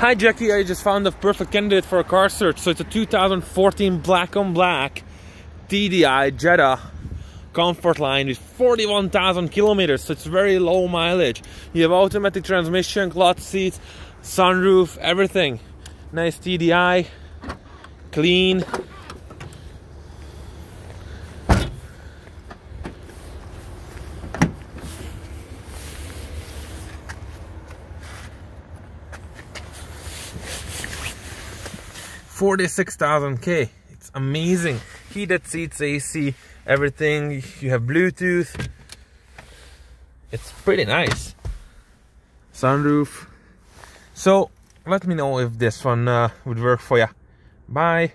Hi Jackie, I just found the perfect candidate for a car search. So it's a 2014 black on black TDI Jetta comfort line with 41,000 kilometers. So it's very low mileage. You have automatic transmission, cloth seats, sunroof, everything. Nice TDI, clean. Forty-six thousand K. It's amazing. Heated seats, AC, everything. You have Bluetooth. It's pretty nice. Sunroof. So let me know if this one uh, would work for you. Bye.